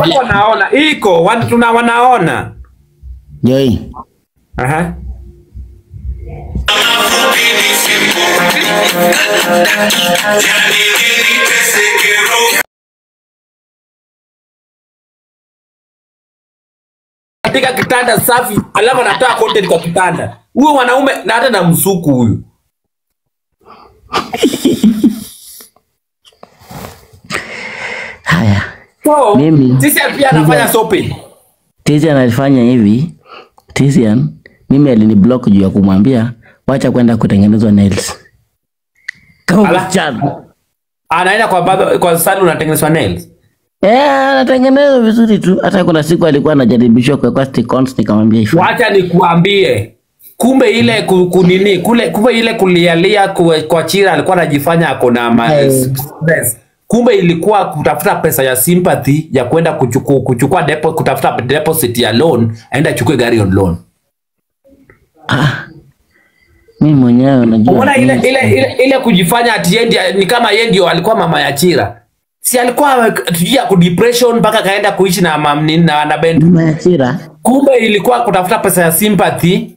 watu wanaona iko watu tuna wanaona Joy. Aha. katika kitanda safi alafu anatoa content kwa kitanda huyo mwanaume na hata na msuku huyu Haya. So Mimi- sisi pia anafanya sope. Tizian alifanya hivi. Tizian mimi alini block juu ya kumwambia wacha kwenda kutengenezwa nails. Kama msichana. anaenda kwa baba kwa sasa unatengenezwa nails Eh, anatengenezwa vizuri tu. Hata kuna siku alikuwa anajaribishwa kwa stick-ons nikamwambia ifanye. wacha nikuambie kumbe ile kunini kule kumbe ile kulialia kwa, kwa chira alikuwa anajifanya ako na Eh. stress kumbe ilikuwa kutafuta pesa ya sympathy ya kwenda kuchukua, kuchukua depo, kutafuta deposit ya loan aenda achukue gari on loan Ah, Mimi mwenyewe unajua. Unaona ile, ile, ile, ile kujifanya ati yeye ni kama yeye ndio alikuwa mama ya Chira. Si alikuwa tujia ku depression mpaka kaenda kuishi na mam nini na na bend. Mama ya Chira. Kumbe ilikuwa kutafuta pesa ya sympathy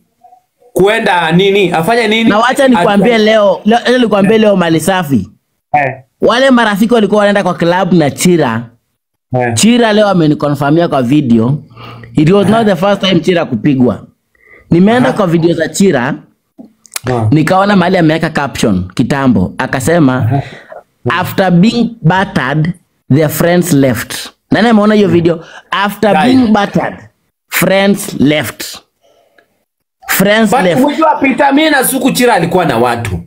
kuenda nini afanye nini? Na wacha nikwambie leo, leo leo nikwambie leo mali safi. Eh, Wale marafiki walikuwa wanaenda kwa club na Chira. yeah. Chira leo amenikonfirmia kwa video. It was yeah. not the first time Chira kupigwa. Nimeenda kwa video za Chira yeah. nikaona mahali ameweka caption kitambo akasema after being battered their friends left. Nani ameona hiyo video? After yeah. being battered friends left. Friends But left. unajua Peter mimi na Suku Chira alikuwa na watu.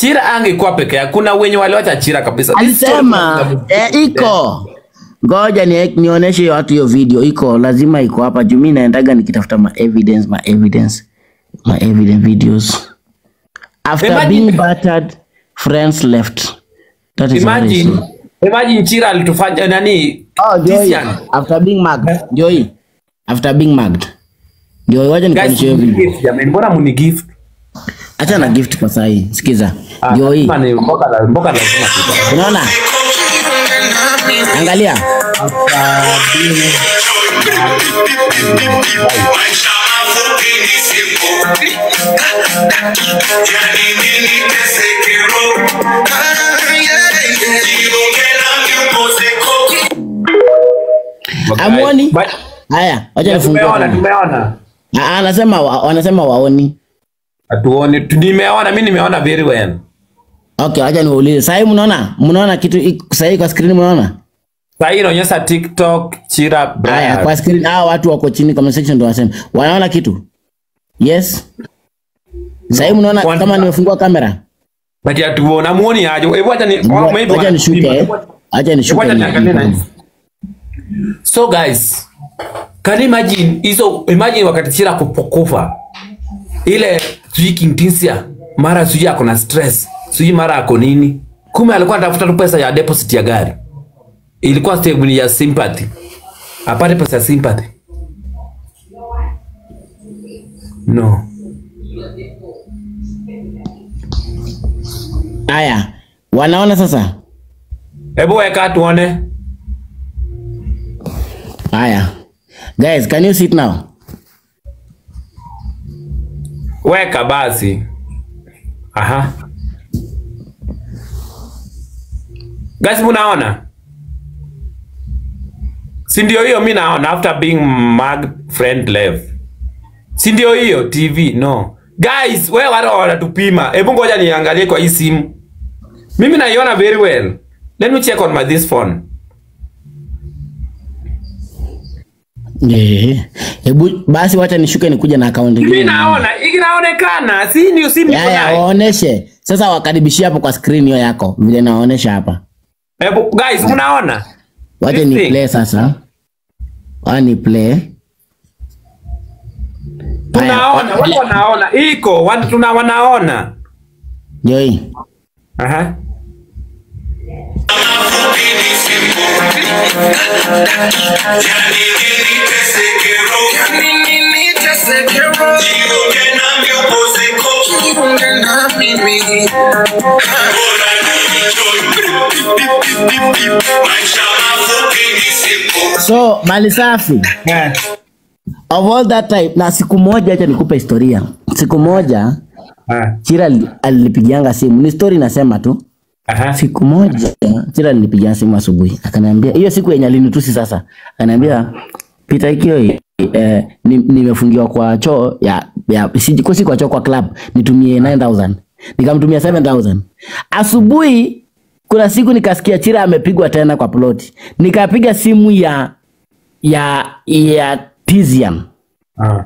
Chira angekuwa peke yake. Kuna wenye waliwacha Chira kabisa. Alisema eh, iko. ngoja ni, nionyeshe watu hiyo video. Iko lazima iko hapa. Juu mimi naendaga nikitafuta ma evidence ma evidence ma evidence videos. After Imagine- being battered friends left. That is Imagine, imagine Chira alitufanya nani? oh Joy, after being mugged. Joy. After being mugged. Joy waje nikuonyeshe hiyo video. mbona muni gift? Acha na gift kwa sahi sikiza Ndio hii. kama ni mboka la lazima tuta. unaona angalia Maisha mafupi ni siku. Yani nini teseke roho? Ah, yeah, yeah. Jiunge nami upozeko. Amuoni? But- haya wacha nifungue Tumeona, tumeona. Ah, anasema wa, wanasema waoni. Hatuoni, nimeona, mimi nimeona very well. Okay, acha niulize. Sasa hivi mnaona? Mnaona kitu sasa hivi kwa screen mnaona? Sasa hivi inaonyesha TikTok Chira Haya, kwa screen hao watu wako chini comment section ndio wasema. Wanaona kitu? Yes. Sasa hivi mnaona kama nimefungua kamera? But hatuona, muoni aje. Hebu acha ni maybe Acha nishuke. eh. Acha nishuke. Ni- niangalie. So guys, can you imagine hizo imagine wakati Chira kupokufa. Ile sijui Kintisia, mara sijui ako na stress, sijui mara ako nini. Kumbe alikuwa anatafuta tu pesa ya deposit ya gari. Ilikuwa stable ya sympathy. Apate pesa ya sympathy. No. Haya. Wanaona sasa? Hebu weka tuone. Haya. Guys, can you sit now? Weka basi. Aha. Guys, munaona? Si ndio hiyo mi naona after being mag friend left. Si ndio hiyo TV? No. Guys, wewe wale wanatupima. Hebu ngoja niangalie kwa hii simu. Mimi naiona very well. Let me check on my this phone. Eh. Hebu basi wacha nishuke nikuja na account Mimi naona, hiki naonekana. Si ndio simu iko Haya, nayo. waoneshe. Sasa wakaribishie hapo kwa screen hiyo yako vile naonesha hapa. Hebu guys, mnaona? Wacha ni play sasa. Wacha ni play. Tunaona, wale wanaona. Iko, watu tuna wanaona. Joy. Aha. Mafupi ni So mali safi yeah. of all that time, na siku moja, acha nikupe historia. Siku moja yeah. Chira ali- alinipigianga simu, ni story nasema tu. Siku moja Chira nilipigia simu asubuhi, akaniambia hiyo siku yenye alinitusi sasa, akaniambia Peter Ikio, eh, ni- nimefungiwa kwa choo ya ya si kwa si kwa choo kwa club, nitumie 9000 nikamtumia 7000 asubuhi. Kuna siku nikasikia Chira amepigwa tena kwa ploti, nikapiga simu ya ya ya Tizian. Ah.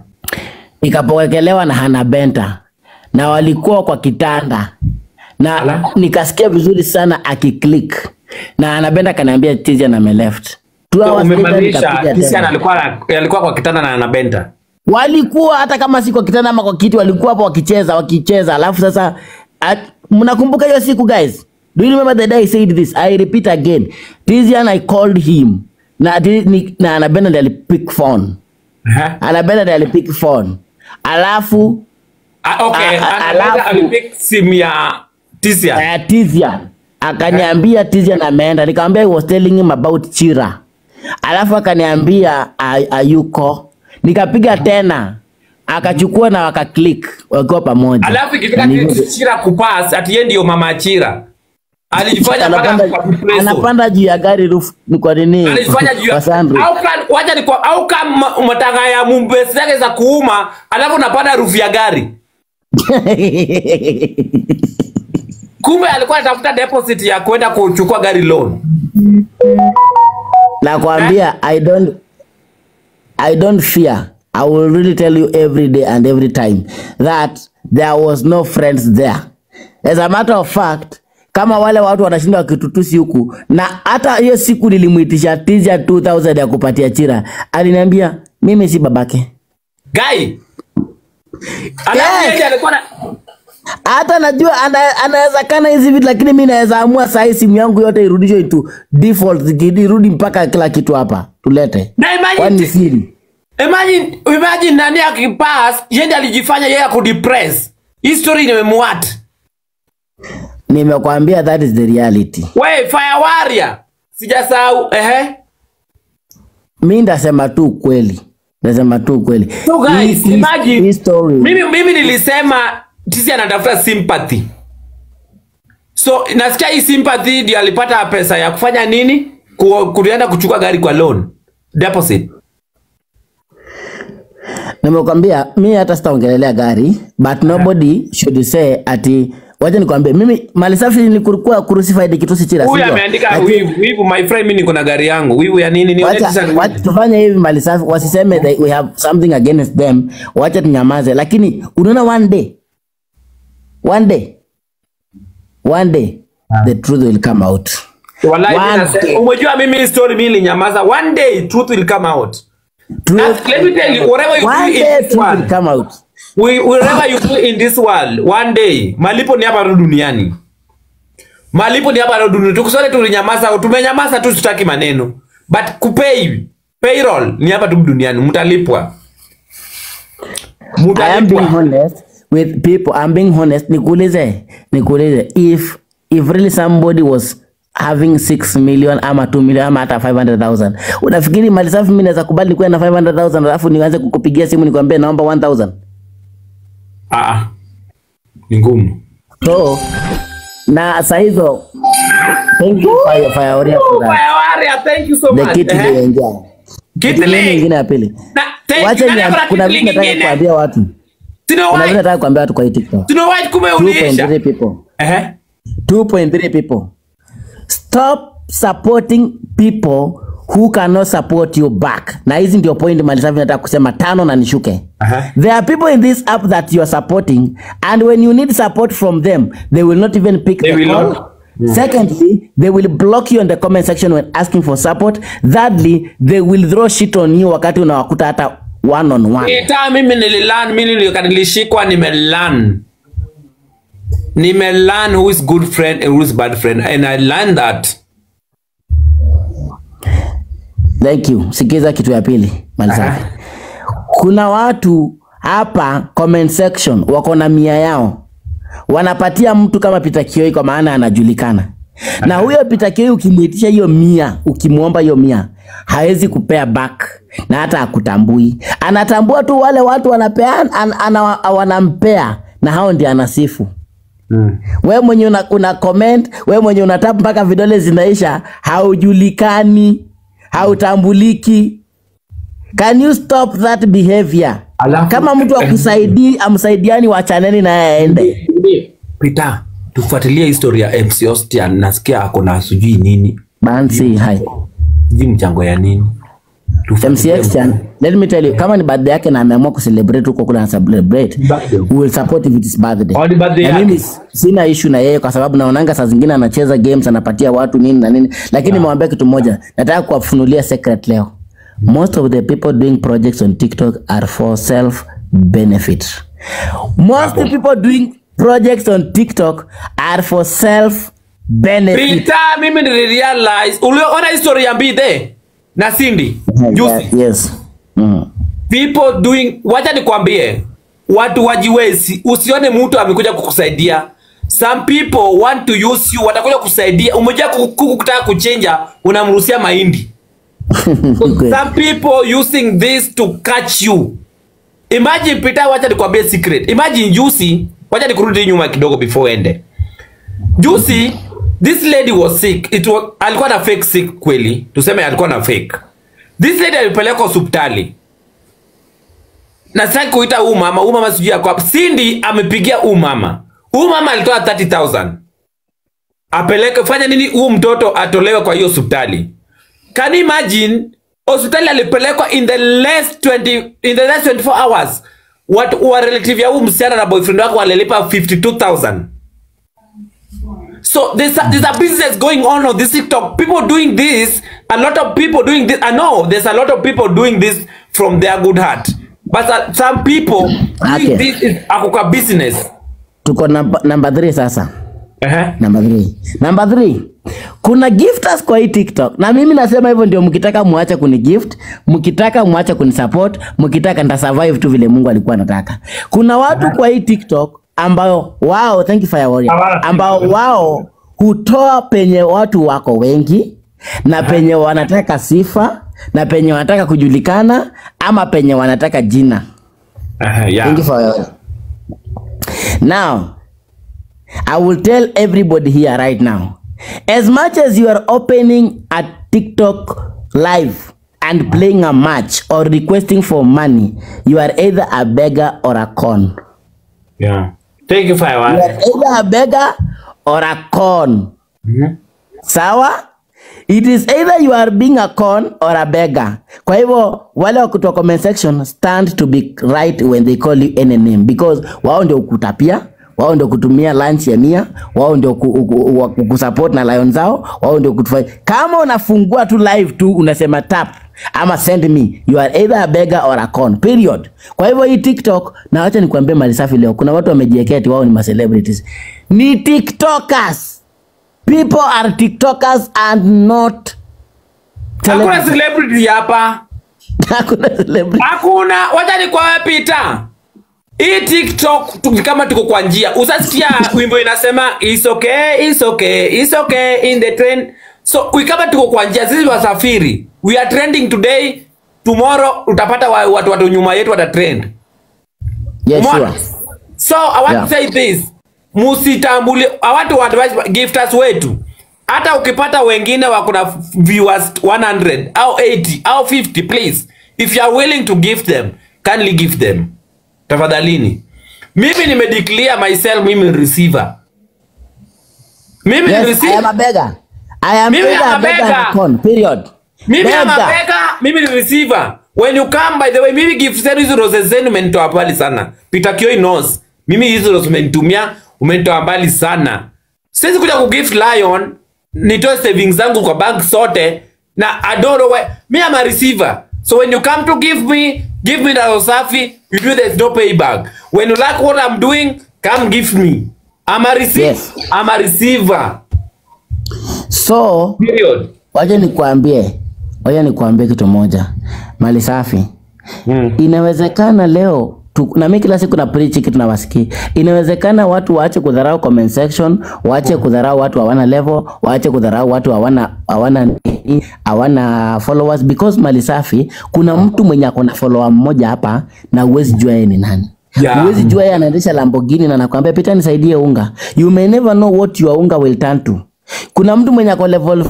ikapokelewa na Hana Benta. Na walikuwa kwa kitanda na Ala. nikasikia vizuri sana akiclick na anabenda kaniambia tizi Tizian ame left. Tena. alikuwa alikuwa kwa kitanda na anabenda Walikuwa hata kama si kwa kitanda ama kwa kiti, walikuwa hapo wakicheza wakicheza, alafu sasa at, mnakumbuka hiyo siku guys? Do you remember the day I said this? I repeat again. Tizian I called him na ni, na anabenda ndiye alipick phone. Aha. Hana Benta ndiye alipick phone. Alafu Ah, okay. A- a- alafu- alipick simu ya Tisia. uh, Tizian akaniambia Tizian ameenda, nikamwambia he was telling him about Chira, alafu akaniambia ayuko, nikapiga tena akachukua na waka click wakiwa pamoja. Alafu ikifika Chira kupass ati yeye ndio mama Chira. Alijifanya mpaka anapanda, kwa kupreso. anapanda juu ya gari roof ni kwa nini? Alijifanya juu ya au kan wacha ni kwa au kama matanga ya mumbesi zake za kuuma, alafu unapanda roof ya gari. Kumbe alikuwa anatafuta deposit ya kwenda kuchukua gari loan. Nakwambia I don't I don't fear. I will really tell you every day and every time that there was no friends there. As a matter of fact, kama wale watu wanashinda wakitutusi huku, na hata hiyo siku nilimuitisha tizia 2000 ya kupatia Chira, aliniambia mimi si babake. Guy. Yes. yeye alikuwa na Hata najua anawezekana hizi vitu, lakini mi naweza amua saa hii simu yangu yote irudishwe tu default, irudi mpaka kila kitu hapa tulete, na imagine siri Imagine, imagine nani akipass, yeye ndiye alijifanya yeye akudepress. history nimemwat. Nimekwambia that is the reality. We, fire warrior. Sijasahau, ehe. Mi ndasema tu kweli, ndasema tu kweli. So guys, imagine, Mimi, mimi nilisema tisi anatafuta sympathy. So nasikia hii sympathy ndio alipata pesa ya kufanya nini? kulienda kuenda kuchukua gari kwa loan. Deposit. nimekwambia mi hata sitaongelelea gari but nobody should say ati wacha nikwambie mimi mali safi nilikuwa crucified kitusi chira Huyu ameandika wivu my friend mimi niko na gari yangu. Wivu ya nini? Ni wacha wacha tufanye hivi mali safi wasiseme that we have something against them wacha tunyamaze lakini unaona one day one day one day the truth will come out umejua mimi story mimi nilinyamaza. One day truth will come out. truth, let me tell you, whatever you one do in day this truth will come out we, wherever you do in this world, one day malipo ni hapa duniani. Malipo ni hapa tu duniani. Tukusole tulinyamaza, tumenyamaza tu tutaki maneno. But kupay payroll ni hapa tu duniani, mtalipwa. I am being honest with people. I'm being honest. Nikuulize, nikuulize if if really somebody was having 6 million ama 2 million ama hata 500,000 unafikiri mali safi mimi naweza kubali nikuwe na 500,000 alafu nianze kukupigia simu nikwambie naomba 1000 Ah, ah. Ni ngumu. so na saa hizo thank you for your for your Oh, for that. Fire warrior, thank you so the much. kit Eh, niliyoenjoy Kit nyingine ya pili wacha ni kuna vitu nataka kuambia watu White. nataka kuambia watu kwa TikTok Sino white kumbe uliisha. 2.3 people Ehe. 2.3 people. Stop supporting people who cannot support you back. Na hizi ndio point malisafi nataka kusema tano na nishuke. Aha. There are people in this app that you are supporting and when you need support from them, they will not even pick They the call. not. Secondly, they will block you in the comment section when asking for support. Thirdly, they will throw shit on you wakati unawakuta hata one on one. Ita mimi nililan, mimi nilishikwa nimelan Nimelearn who is good friend and who is bad friend and I learned that. Thank you. Sikiza kitu ya pili malizake. Uh -huh. Kuna watu hapa comment section wako na mia yao, wanapatia mtu kama Peter Kioi kwa maana anajulikana, na huyo Peter Kioi ukimwitisha hiyo mia, ukimwomba hiyo mia, hawezi kupea back na hata akutambui. Anatambua tu wale watu wanapea, an, ana, wanampea na hao ndio anasifu. Mm. We mwenye una, una comment, we mwenye unatap mpaka vidole zinaisha, haujulikani, hautambuliki. Can you stop that behavior? Alafu- Kama mtu akusaidii amsaidiani, wachaneni naye aende. Peter, tufuatilie historia ya MC Ostian. Nasikia ako na sijui nini, Bansi, hai. Sijui mchango ya nini. MCX chan, let me tell you, kama ni birthday yake na ameamua kucelebrate huko kule na celebrate, we will support if it is birthday. Oh, birthday Na mimi sina issue na yeye kwa sababu naonanga saa zingine anacheza games anapatia watu nini na nini, lakini nimwambia kitu moja, nataka kuwafunulia secret leo. Most of the people doing projects on TikTok are for self benefit. Most people doing projects on TikTok are for self benefit. Mimi nilirealize, uliona historia ya Mbithe na Cindy. Juzi Yes. Mm. people doing wacha nikwambie watu wajiwezi usione mtu amekuja kukusaidia. Some people want to use you watakuja kusaidia umeja kuku kutaka kuchenja unamruhusia mahindi. Some people using this to catch you. Imagine Peter wacha nikwambie secret. Imagine juicy, wacha nikurudi nyuma kidogo before ende juzi this lady was sick. It was, alikuwa na fake sick kweli. Tuseme alikuwa na fake. This lady alipelekwa hospitali. Na sasa kuita huyu mama. Huyu mama sijui yako Cindy amepigia huyu mama. Huyu mama alitoa 30000 apeleke fanya nini huyu mtoto atolewe kwa hiyo hospitali? Can you imagine? Hospitali alipelekwa in the last 20 in the last 24 hours. Watu wa relative ya huyu msichana na boyfriend wake walilipa 52000 So there's a, there's a business going on on this TikTok. People doing this, a lot of people doing this. I know there's a lot of people doing this from their good heart, but uh, some people Okay. this is akuka business. Tuko namba, namba 3 sasa. Uh-huh. Namba 3. Namba 3. Kuna gifters kwa hii TikTok. Na mimi nasema hivyo ndio mkitaka muache kuni gift, mkitaka muache kuni support, mkitaka nita survive tu vile Mungu alikuwa anataka. Kuna watu kwa hii TikTok ambao wao thank you fire warrior, ambao wao hutoa penye watu wako wengi na penye wanataka sifa na penye wanataka kujulikana ama penye wanataka jina. Uh-huh, yeah. Thank you for your Now, I will tell everybody here right now. As much as you are opening a TikTok live and playing a match or requesting for money, you are either a beggar or a con. Yeah. Thank you for your You are either a beggar or a con. Mm-hmm. Sawa? It is either you are being a con or a beggar. Kwa hivyo wale wa kutoa comment section stand to be right when they call you any name because wao ndio kutapia, wao ndio kutumia lunch ya mia, wao ndio ku- ku- ku- ku- kusupport na lion zao, wao ndio kutufanya. Kama unafungua tu live tu unasema tap ama send me, you are either a beggar or a con. Period. Kwa hivyo hii TikTok na wacha nikwambie mali safi leo, kuna watu wamejiwekea ati wao ni ma celebrities. Ni TikTokers. People are TikTokers and not Hakuna celebrity hapa. Hakuna celebrity. Hakuna. Wacha nikwawe Peter. Hii TikTok kama tuko kwa njia. Usasikia wimbo inasema it's okay, it's okay, it's okay in the trend. So we kama tuko kwa njia sisi wasafiri. We are trending today, tomorrow utapata wa- watu watu nyuma yetu wata trend. Yes, sure. So I want Yeah. to say this. Musitambuli, I want to advise gifters wetu. Hata ukipata wengine wako na viewers 100 au 80 au 50 please. If you are willing to give them, kindly give them. Tafadhalini. Mimi nimedeclare myself mimi receiver. Mimi ni Yes, I am a beggar. I am Mimi. Period. Mimi am a Beggar. beggar, mimi ni receiver. When you come by the way, mimi gift zenu hizo roses zenu umenitoa mbali sana. Peter Kioi knows. Mimi hizo roses umenitumia, umenitoa mbali sana. Siwezi kuja ku gift Lion, nitoe savings zangu kwa bank sote na I don't know why. Me am a receiver. So when you come to give me, give me that safi, you do there's no payback. When you like what I'm doing, come give me. I'm a receiver. Yes. I'm a receiver. So, Period. waje wacha nikuambie kitu moja. Mali safi. mm. Inawezekana leo tu, na mimi kila siku na preach kitu na wasikii. Inawezekana watu waache kudharau comment section, waache kudharau watu hawana level, waache kudharau watu hawana hawana hawana followers because mali safi. Kuna mtu mwenye ako na follower mmoja hapa na uwezi jua yeye ni nani. Yeah. Uwezi jua yeye anaendesha Lamborghini na anakuambia pita nisaidie unga. You may never know what your unga will turn to. Kuna mtu mwenye ako level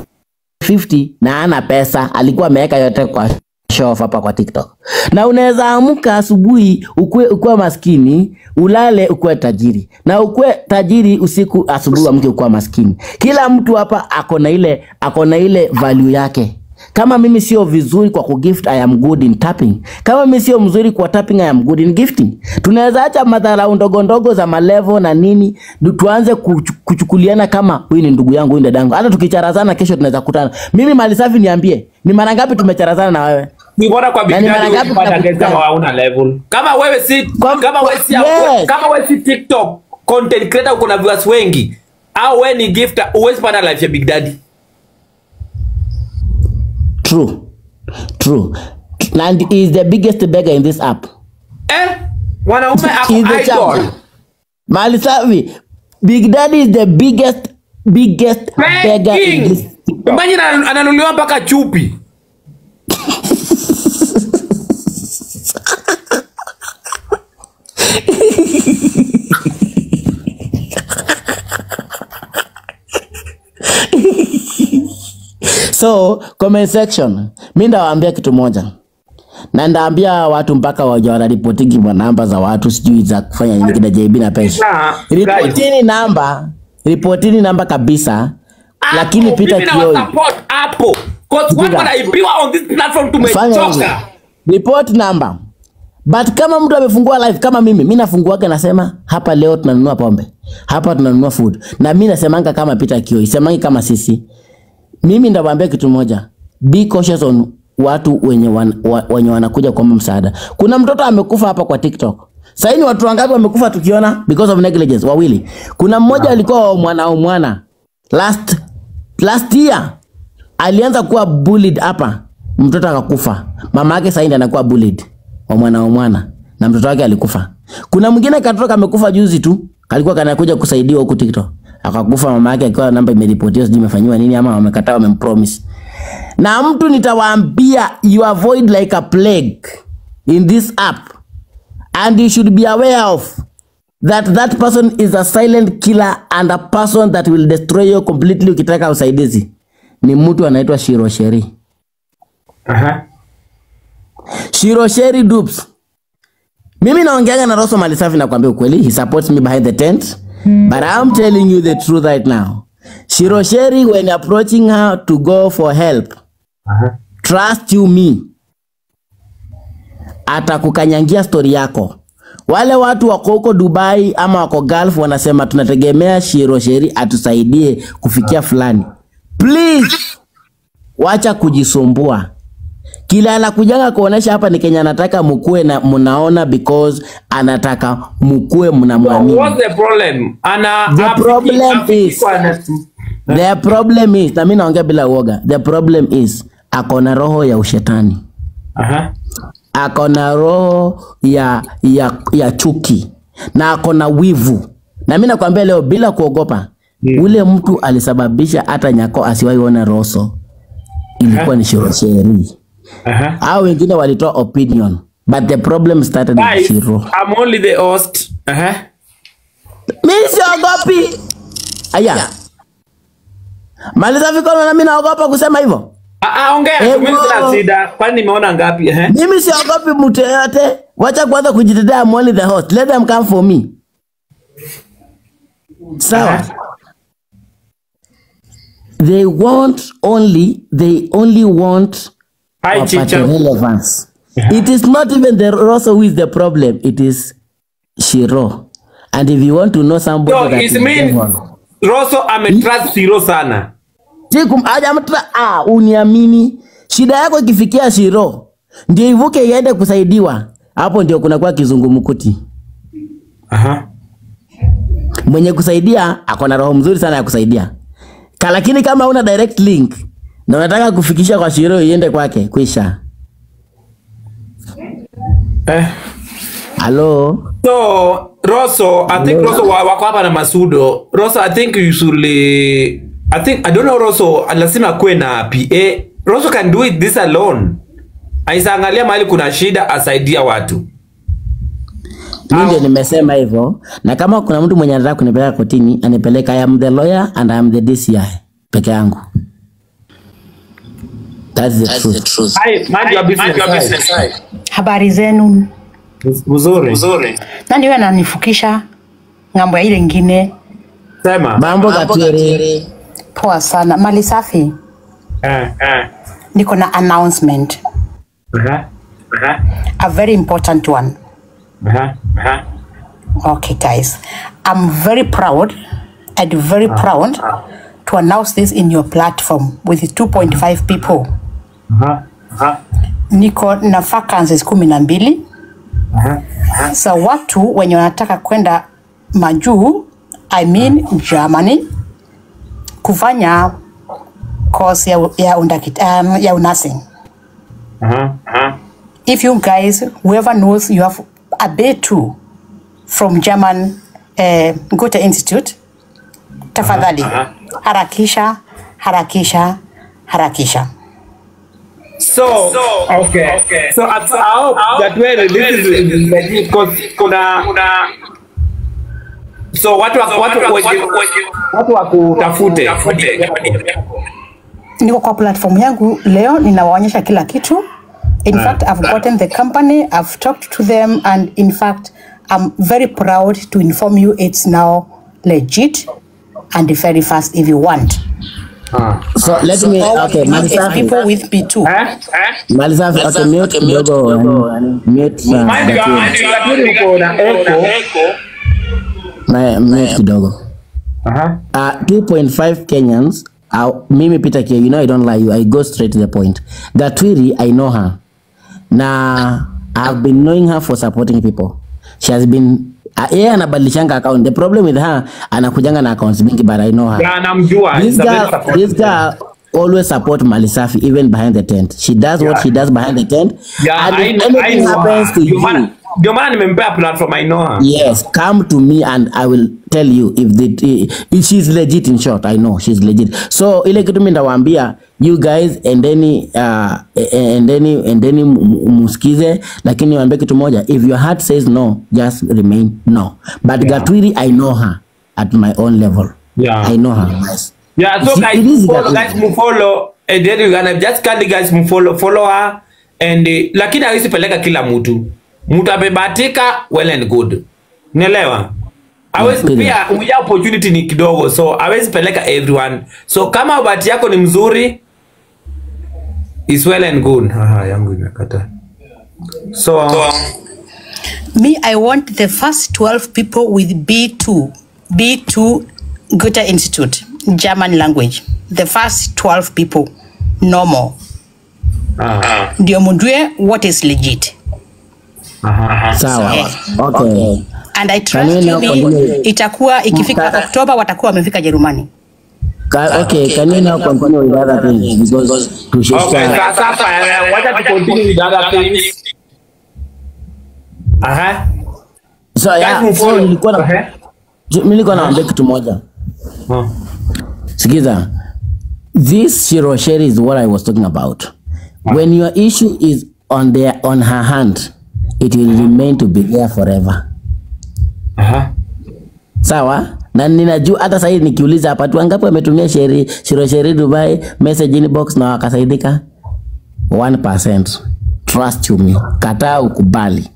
50 na ana pesa, alikuwa ameweka yote kwa show off hapa kwa TikTok. Na unaweza amka asubuhi ukue, ukue maskini, ulale ukue tajiri. Na ukue tajiri usiku asubuhi amke ukue maskini. Kila mtu hapa ako na ile ako na ile value yake. Kama mimi sio vizuri kwa kugift, I am good in tapping. Kama mimi sio mzuri kwa tapping, I am good in gifting. Tunaweza acha madharau ndogo ndogo za malevo na nini, tuanze kuchukuliana kama huyu ni ndugu yangu, huyu ni dadangu. Hata tukicharazana kesho tunaweza kutana. Mimi mali safi, niambie, ni mara ngapi tumecharazana na wewe? Mbona kwa tunakutana? kama hauna level? Kama wewe si kama wewe si kama wewe si TikTok content creator uko na viewers wengi au wewe ni gifter uwezi pata life ya Big Daddy. True. True. And he is the biggest beggar in this app. Eh? Wanaume ako idol. Mali safi. Big Daddy is the biggest biggest beggar in this. Imagine ana- mpaka chupi. So, comment section. Mi ndawaambia kitu moja. Na ndaambia watu mpaka waja kwa namba za watu sijui za kufanya nini kina JB na Pesha. Ah, Ripotini namba, ripotini namba kabisa. Apo, Lakini pita Peter Kioi. hapo. Cause Piga. wanaibiwa on this platform tumechoka. Report number. But kama mtu amefungua live kama mimi, mimi nafunguaga nasema hapa leo tunanunua pombe. Hapa tunanunua food. Na mimi nasemanga kama pita Kioi, semangi kama sisi. Mimi ndawaambia kitu moja. Be cautious on watu wenye wan, wa, wenye wanakuja kuomba msaada. Kuna mtoto amekufa hapa kwa TikTok. Sasa ni watu wangapi wamekufa tukiona because of negligence? Wawili. Kuna mmoja alikuwa mwana au mwana. Last last year alianza kuwa bullied hapa, mtoto akakufa. Mama yake sasa anakuwa bullied wa mwana au mwana na mtoto wake alikufa. Kuna mwingine katoto kamekufa juzi tu, kalikuwa kanakuja kusaidiwa huku TikTok. Akakufa mama yake akiwa namba imeripotiwa sijui imefanywa nini ama wamekataa wamempromise. Na mtu nitawaambia you avoid like a plague in this app and you should be aware of that that person is a silent killer and a person that will destroy you completely ukitaka usaidizi ni mtu anaitwa Shirosheri. Aha. Shirosheri Dupes. Mimi naongeaga na Rosso Malisafi na kuambia ukweli, he supports me behind the tent. But I'm telling you the truth right now. Shirosheri when approaching her to go for help, uh -huh. trust you me. Atakukanyangia stori yako. Wale watu wako huko Dubai ama wako Gulf wanasema tunategemea Shirosheri atusaidie kufikia fulani. Please wacha kujisumbua. Kila anakujanga kuonesha hapa ni Kenya anataka mukue na mnaona because anataka mukue mnamwamini. What's the problem? Ana The problem is- The problem is, na mimi naongea bila uoga. The problem is ako na roho ya ushetani. Aha. ako na roho ya, ya, ya chuki na ako na wivu, na mimi nakwambia leo bila kuogopa Yeah. ule mtu alisababisha hata Nyako asiwahi ona Roso. ilikuwa ni Shirosheri. -huh. au wengine walitoa opinion but the problem started with zero. I'm only the host. Uh -huh. Mimi siogopi. Aya. Maliza vikono na mimi naogopa kusema hivyo. Ah, ongea Eh, tu, mimi sina shida. Kwani nimeona ngapi? Ehe. Mimi siogopi mtu yoyote. Wacha kwanza kujitetea, I'm only the host. Let them come for me. Sawa. They want only, they only want Hi, of relevance. It is not even the Rosso who is the problem. It is Shiro. And if you want to know somebody So that it is means devil- Rosso ametrust Shiro sana. Siku hajamtra ah, uniamini. Shida yako ikifikia Shiro ndio ivuke iende kusaidiwa, hapo ndio kunakuwa kizungumkuti. Aha. Mwenye kusaidia akona roho mzuri sana ya kusaidia, Ka, lakini kama una direct link na unataka kufikisha kwa Shiro iende kwake, kwisha. Eh. Hello. So Rosso, I think Rosso wako hapa na Masudo. Rosso, I think you should I think I don't know Rosso lazima kuwe na PA. Rosso can do it this alone. Aisaangalia mahali kuna shida asaidia watu. Mimi ndio nimesema hivyo, na kama kuna mtu mwenye anataka kunipeleka kotini anipeleka, I am the lawyer and I am the DCI peke yangu. That's the truth. Hai, mind your business. hai. Habari zenu. Mzuri. Nani wewe ananifukisha ng'ambo ya ile ingine? Sema. Mambo gatiri. Poa sana. Mali safi. Eh, eh. Niko na announcement. Uh -huh. Uh -huh. A very important one. Uh -huh. Uh -huh. Okay, guys. I'm very proud and very uh -huh. proud to announce this in your platform with 2.5 people. Aha. Aha. Niko na vacancies kumi na mbili za watu wenye wanataka kwenda majuu, I mean Germany, kufanya course ya, ya, undakit, um, ya nursing. Aha. Aha. If you guys, whoever knows you have a B2 from German uh, Goethe Institute, tafadhali harakisha, harakisha, harakisha. So, so okay. So, I, I hope that way this is because kuna so watu wa- watu watu wakutafute. niko kwa platform yangu. Leo ninawaonyesha kila kitu. In uh, fact i've gotten the company. I've talked to them and in fact i'm very proud to inform you it's now legit and very fast if you want So let me okay, Malisafi people with b2 Eh? Eh? Mali safi. Okay, mute kidogo. Mute uh, Mind you. Gatwiri uko na echo. Ma- Mute kidogo. Aha. uh, 2.5 Kenyans uh, mimi Peter Kia, you know I don't lie you I go straight to the point Gatwiri I know her na I've been knowing her for supporting people she has been yeye anabadilishanga account the problem with her anakujanga na accounts mingi but I know her Yeah, namjua. this girl this girl always support Mali Safi even behind the tent she does yeah. what she does behind the tent Yeah, and I if know- I know happens her. to you, you Ndio maana nimempea platform I know her. Yes, come to me and I will tell you if the if she's legit in short. I know she's legit. So ile kitu mimi ndawaambia you guys endeni uh, endeni endeni mu- mu- musikize, lakini niwaambie kitu moja, if your heart says no, just remain no. But Gatwiri I know her at my own level. Yeah. I know her Yes. Yeah, so guys, follow, guys mfollow and then you gonna just kindly guys mfollow follow her and uh, lakini hawezi peleka kila mtu. Mtu amebahatika well and good. Nelewa? Awezi Yeah, pia umejaa opportunity ni kidogo so awezi peleka everyone. So kama bahati yako ni mzuri is well and good. Aha, yangu imekata. So, me i want the first 12 people with b2 b2 goethe institute german language the first 12 people normal ah, ndio mjue what is legit aha. Sawa. Eh. Okay. and i trust you me itakuwa ikifika Ka- oktoba watakuwa wamefika jerumani Ka, okay, can you now continue with other things because Okay, tushishka sasa sasa eh, wacha tu continue with other things. Aha. so yeah, so nilikuwa na mimi nilikuwa naambia kitu moja. Hmm. Sikiza. This Shirosheri is what I was talking about. When your issue is on their on her hand, it will remain to be there forever. Aha. Sawa? Na ninajua hata sasa hivi nikiuliza hapa tu wangapi wametumia sheri shiro sheri Dubai message inbox na wakasaidika? 1%. Trust you me. Kataa ukubali.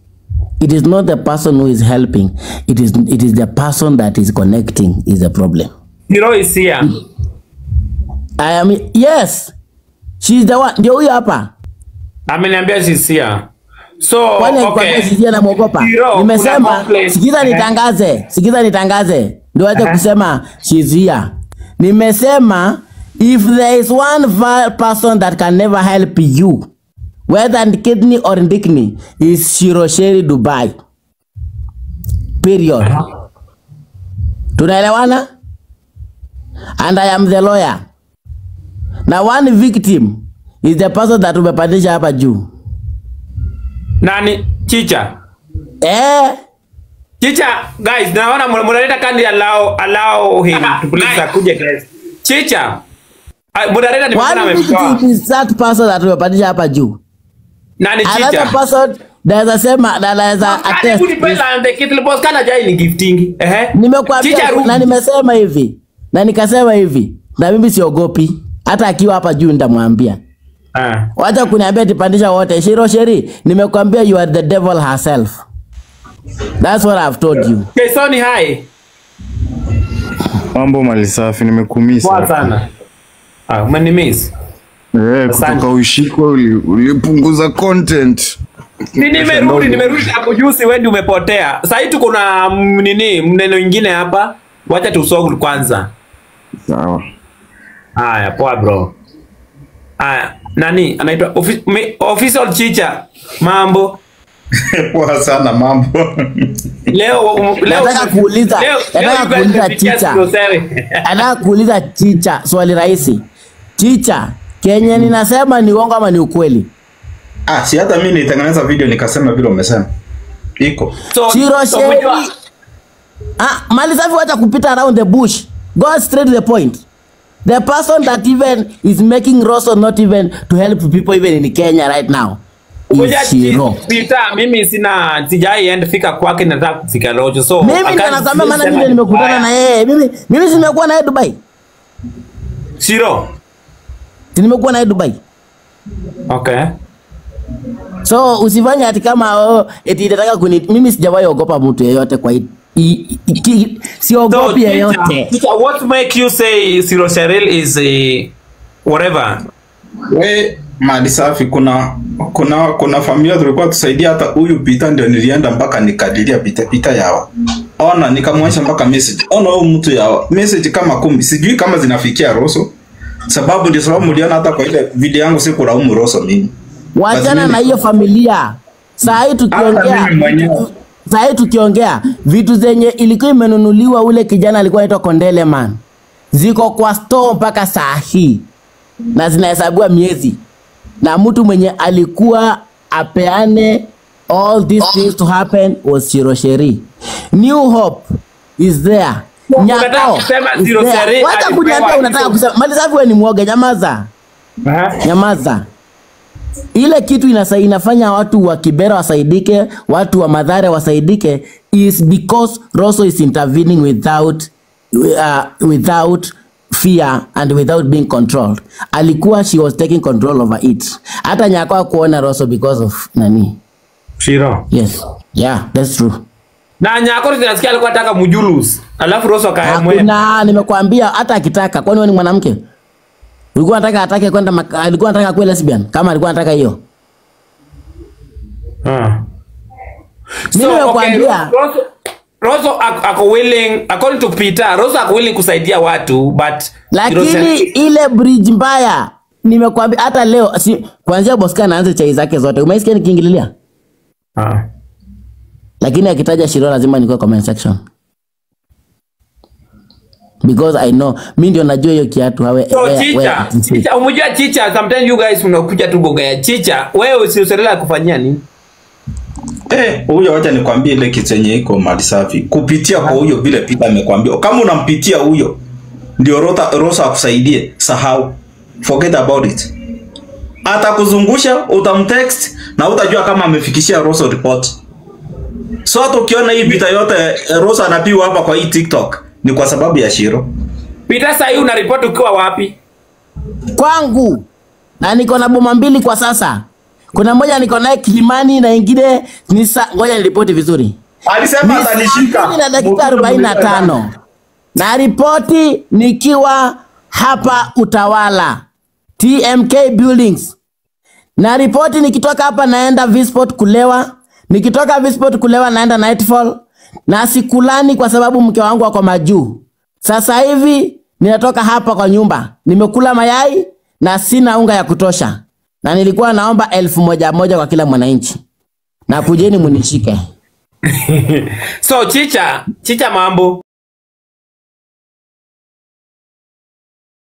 It is not the person who is helping. It is it is the person that is connecting is the problem. Hero is here. I am yes. She is the one. Ndio huyo hapa. Ameniambia she is here. So, Kwani okay. Sijui sijia namuogopa. Hero, kuna Nimesema sikiza Eh. nitangaze. Sikiza nitangaze. Ndio aje kusema she's here. Nimesema if there is one person that can never help you whether in kidney or in kidney is Shirosheri Dubai. Period. Tunaelewana? And I am the lawyer. Na one victim is the person that umepandisha hapa juu. Nani? Chicha. eh Chicha, guys, naona mna- mnaleta kandi alao alao him to please akuje guys. Chicha. Moderator amemtoa. thing is that person that tumepandisha hapa juu. Nani chicha? Another person naweza sema na naweza attest. Hebu nipe la the kit boss kana jai ni gifting. Ehe. Nimekwambia na nimesema hivi na nikasema hivi na mimi siogopi hata akiwa hapa juu nitamwambia. Ah. Wacha kuniambia tipandisha wote. Shiro Sheri, nimekwambia you are the devil herself. That's what I've told you. Okay, Sony hai. Mambo mali safi, Poa nimekumisa. sana. Ah, umenimiss. Eh, yeah, kutoka ushiko uli- ulipunguza content. Ni nimerudi, nimerudi hapo juzi wewe ndio umepotea. Sasa hivi tuko na mm, nini mneno ingine hapa. Wacha tusolve kwanza. Sawa. Haya, poa bro. Haya, nani anaitwa offi- official chicha. Mambo. Poa sana mambo. Leo um, leo Nataka kuuliza- nataka kuuliza teacher chicha. nataka kuuliza Chicha swali rahisi. Chicha, Kenya ninasema ni uongo ama ni ukweli? Ah, si hata mimi nitengeneza video nikasema vile umesema. Iko. So, Chiro so Sheri. Ah, mali safi wacha kupita around the bush. Go straight to the point. The person that even is making Rosso not even to help people even in Kenya right now. Peter, mimi sina sijai end fika kwake nataka kufika. So Mimi maana mimi nimekutana na yeye. Mimi mimi si nimekuwa na yeye Dubai. Shiro. Nimekuwa na yeye Dubai. Okay. So usifanye ati kama oh, eti kuni mimi sijawahi ogopa mtu yeyote kwa hii So, siogopi Chicha, yeyote. What make you say Siro Cheryl is a whatever? We mali safi kuna kuna kuna familia tulikuwa tusaidia hata huyu Peter ndio nilienda mpaka nikadiria Peter Peter yawa. Ona nikamwonyesha mpaka message. Ona huyu mtu yawa. Message kama kumi. Sijui kama zinafikia Rosso. Sababu ndio sababu mliona hata kwa ile video yangu sikulaumu Rosso mimi. Wachana na hiyo familia. Saa hii tukiongea hii tukiongea vitu zenye ilikuwa imenunuliwa ule kijana alikuwa anaitwa Kondele man. Ziko kwa store mpaka saa hii na zinahesabiwa miezi. Na mtu mwenye alikuwa apeane all these things to happen was Shirosheri. New Hope is there. Wacha kuniambia unataka kusema. Maliza wewe ni mwoga, nyamaza. Nyamaza. Ile kitu inasa, inafanya watu wa Kibera wasaidike, watu wa Madhare wasaidike is because Rosso is intervening without uh, without fear and without being controlled. Alikuwa she was taking control over it. Hata nyakwa kuona Rosso because of nani? Shiro. Yes. Yeah, that's true. Na Nyako tunasikia alikuwa anataka mujulus. Alafu Rosso akaamua. Hakuna, nimekuambia hata akitaka, kwani wewe ni mwanamke? Ulikuwa unataka atake kwenda alikuwa anataka kuwa lesbian kama alikuwa anataka hiyo. Ah. Mimi Rosso ako ako willing according to Peter, Rozo ako willing kusaidia watu but lakini ile bridge mbaya nimekwambia hata leo si kuanzia Bosca naanze chai zake zote umeisikia nikiingililia Ah. lakini akitaja Shiro lazima nikuwe comment section because I know mi ndio najua hiyo kiatu hawe So where- chicha, where chicha, umejua chicha, sometimes you guys mnakuja tu gogaya chicha. Wewe si kufanyia nini? Eh, huyo wacha nikwambie ile kitu yenye iko mali safi. Kupitia kwa huyo vile pita amekwambia. Kama unampitia huyo ndio Rota Rosa akusaidie, sahau. Forget about it. Atakuzungusha, utamtext na utajua kama amefikishia Rosa report. So hata ukiona hii vita yote Rosa anapiwa hapa kwa hii TikTok ni kwa sababu ya Shiro. Peter sasa hii unaripoti ukiwa wapi? kwangu. Na niko na boma mbili kwa sasa. Kuna moja niko naye Kilimani na ingine ni sa ngoja niripoti vizuri. Alisema atanishika. Ni na dakika arobaini na tano. Na ripoti nikiwa hapa Utawala TMK Buildings. Na ripoti nikitoka hapa naenda Visport kulewa, nikitoka Visport kulewa naenda Nightfall na sikulani kwa sababu mke wangu ako majuu. Sasa hivi ninatoka hapa kwa nyumba, nimekula mayai na sina unga ya kutosha, na nilikuwa naomba elfu moja moja kwa kila mwananchi, na kujeni munishike. So chicha, chicha mambo.